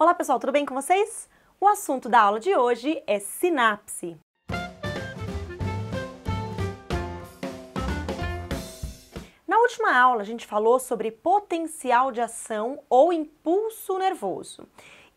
Olá pessoal, tudo bem com vocês? O assunto da aula de hoje é sinapse. Na última aula a gente falou sobre potencial de ação ou impulso nervoso.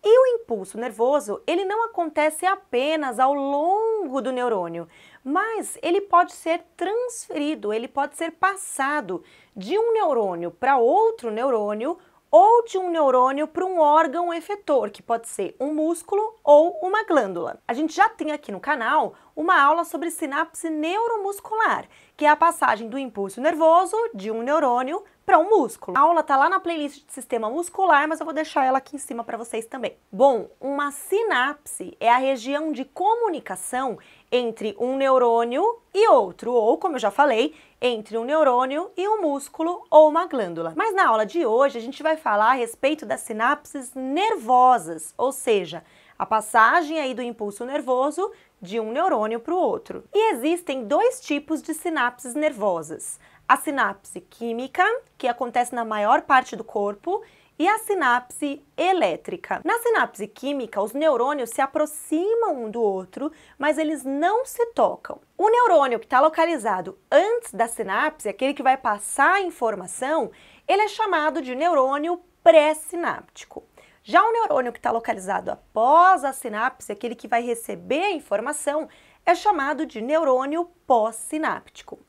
E o impulso nervoso, ele não acontece apenas ao longo do neurônio, mas ele pode ser transferido, ele pode ser passado de um neurônio para outro neurônio ou de um neurônio para um órgão efetor, que pode ser um músculo ou uma glândula. A gente já tem aqui no canal uma aula sobre sinapse neuromuscular, que é a passagem do impulso nervoso de um neurônio para um músculo. A aula tá lá na playlist de sistema muscular, mas eu vou deixar ela aqui em cima para vocês também. Bom, uma sinapse é a região de comunicação entre um neurônio e outro, ou como eu já falei, entre um neurônio e um músculo ou uma glândula. Mas na aula de hoje a gente vai falar a respeito das sinapses nervosas, ou seja, a passagem aí do impulso nervoso de um neurônio para o outro. E existem dois tipos de sinapses nervosas: a sinapse química, que acontece na maior parte do corpo, e a sinapse elétrica. Na sinapse química, os neurônios se aproximam um do outro, mas eles não se tocam. O neurônio que está localizado antes da sinapse, aquele que vai passar a informação, ele é chamado de neurônio pré-sináptico. Já o neurônio que está localizado após a sinapse, aquele que vai receber a informação, é chamado de neurônio pós-sináptico.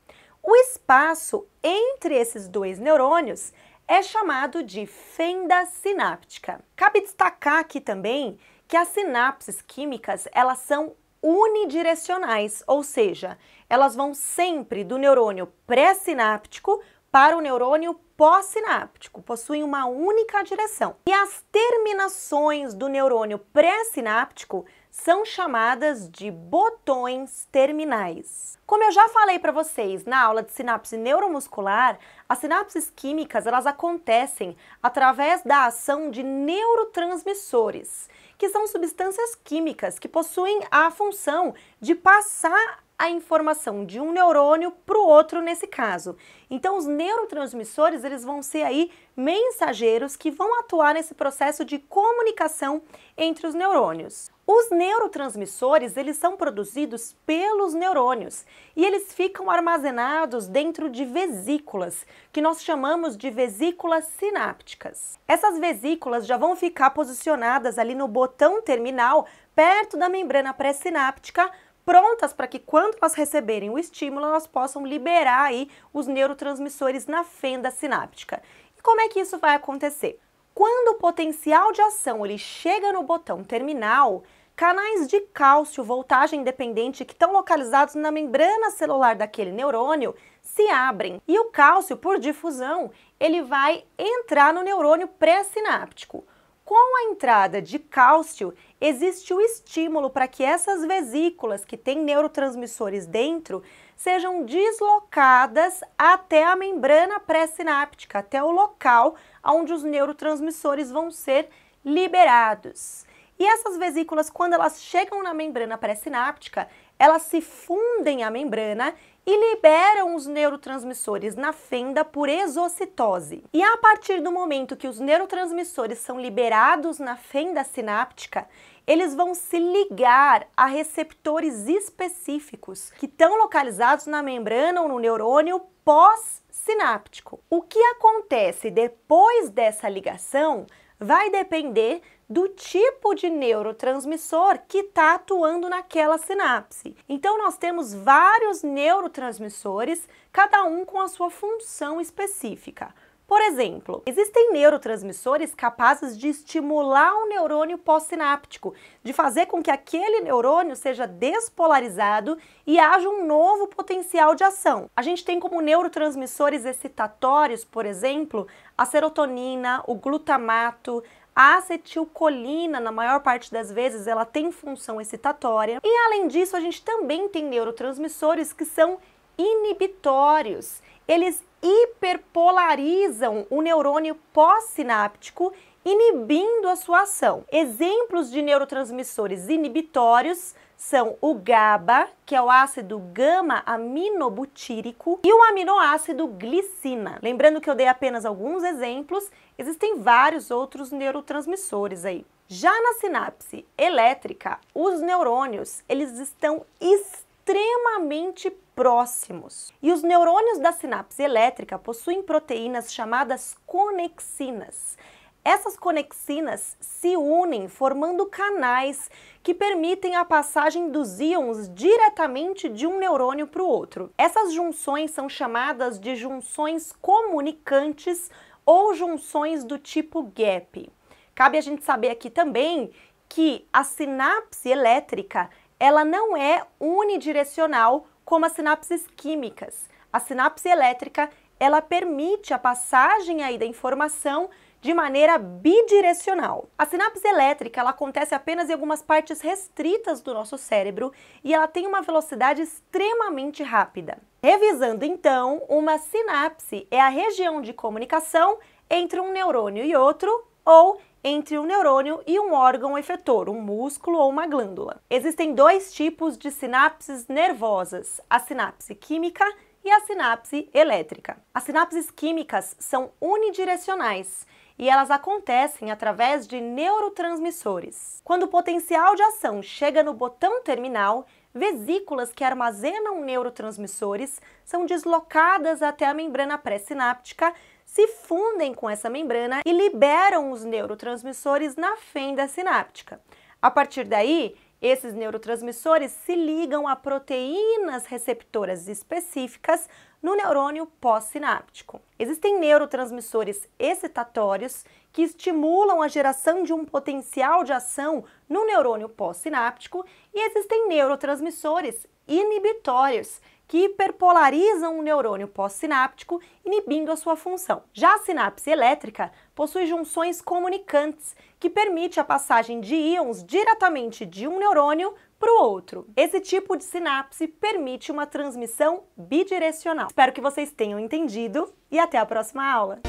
O espaço entre esses dois neurônios é chamado de fenda sináptica. Cabe destacar aqui também que as sinapses químicas, elas são unidirecionais, ou seja, elas vão sempre do neurônio pré-sináptico para o neurônio pós-sináptico, possuem uma única direção. E as terminações do neurônio pré-sináptico são chamadas de botões terminais. Como eu já falei para vocês na aula de sinapse neuromuscular, as sinapses químicas elas acontecem através da ação de neurotransmissores, que são substâncias químicas que possuem a função de passar a informação de um neurônio para o outro nesse caso. Então os neurotransmissores eles vão ser aí mensageiros que vão atuar nesse processo de comunicação entre os neurônios. Os neurotransmissores, eles são produzidos pelos neurônios e eles ficam armazenados dentro de vesículas, que nós chamamos de vesículas sinápticas. Essas vesículas já vão ficar posicionadas ali no botão terminal, perto da membrana pré-sináptica, prontas para que quando elas receberem o estímulo, elas possam liberar aí os neurotransmissores na fenda sináptica. E como é que isso vai acontecer? Quando o potencial de ação ele chega no botão terminal, canais de cálcio voltagem independente que estão localizados na membrana celular daquele neurônio se abrem e o cálcio, por difusão, ele vai entrar no neurônio pré-sináptico. Com a entrada de cálcio, existe o estímulo para que essas vesículas que têm neurotransmissores dentro sejam deslocadas até a membrana pré-sináptica, até o local onde os neurotransmissores vão ser liberados. E essas vesículas, quando elas chegam na membrana pré-sináptica, elas se fundem à membrana e liberam os neurotransmissores na fenda por exocitose. E a partir do momento que os neurotransmissores são liberados na fenda sináptica, eles vão se ligar a receptores específicos que estão localizados na membrana ou no neurônio pós-sináptico. O que acontece depois dessa ligação vai depender do tipo de neurotransmissor que está atuando naquela sinapse. Então, nós temos vários neurotransmissores, cada um com a sua função específica. Por exemplo, existem neurotransmissores capazes de estimular o neurônio pós-sináptico, de fazer com que aquele neurônio seja despolarizado e haja um novo potencial de ação. A gente tem como neurotransmissores excitatórios, por exemplo, a serotonina, o glutamato, a acetilcolina, na maior parte das vezes, ela tem função excitatória. E além disso, a gente também tem neurotransmissores que são inibitórios. Eles hiperpolarizam o neurônio pós-sináptico, inibindo a sua ação. Exemplos de neurotransmissores inibitórios são o GABA, que é o ácido gama-aminobutírico, e o aminoácido glicina. Lembrando que eu dei apenas alguns exemplos, existem vários outros neurotransmissores aí. Já na sinapse elétrica, os neurônios, eles estão extremamente próximos. E os neurônios da sinapse elétrica possuem proteínas chamadas conexinas. Essas conexinas se unem formando canais que permitem a passagem dos íons diretamente de um neurônio para o outro. Essas junções são chamadas de junções comunicantes ou junções do tipo gap. Cabe a gente saber aqui também que a sinapse elétrica ela não é unidirecional como as sinapses químicas. A sinapse elétrica ela permite a passagem aí da informação de maneira bidirecional. A sinapse elétrica ela acontece apenas em algumas partes restritas do nosso cérebro e ela tem uma velocidade extremamente rápida. Revisando então, uma sinapse é a região de comunicação entre um neurônio e outro ou entre um neurônio e um órgão efetor, um músculo ou uma glândula. Existem dois tipos de sinapses nervosas: a sinapse química e a sinapse elétrica. As sinapses químicas são unidirecionais e elas acontecem através de neurotransmissores. Quando o potencial de ação chega no botão terminal, vesículas que armazenam neurotransmissores são deslocadas até a membrana pré-sináptica, se fundem com essa membrana e liberam os neurotransmissores na fenda sináptica. A partir daí, esses neurotransmissores se ligam a proteínas receptoras específicas no neurônio pós-sináptico. Existem neurotransmissores excitatórios que estimulam a geração de um potencial de ação no neurônio pós-sináptico e existem neurotransmissores inibitórios que hiperpolarizam o neurônio pós-sináptico, inibindo a sua função. Já a sinapse elétrica possui junções comunicantes, que permite a passagem de íons diretamente de um neurônio para o outro. Esse tipo de sinapse permite uma transmissão bidirecional. Espero que vocês tenham entendido e até a próxima aula!